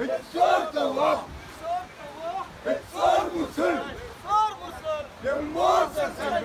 اتصرت الله اتصر مصر اتصر مصر لمؤسسة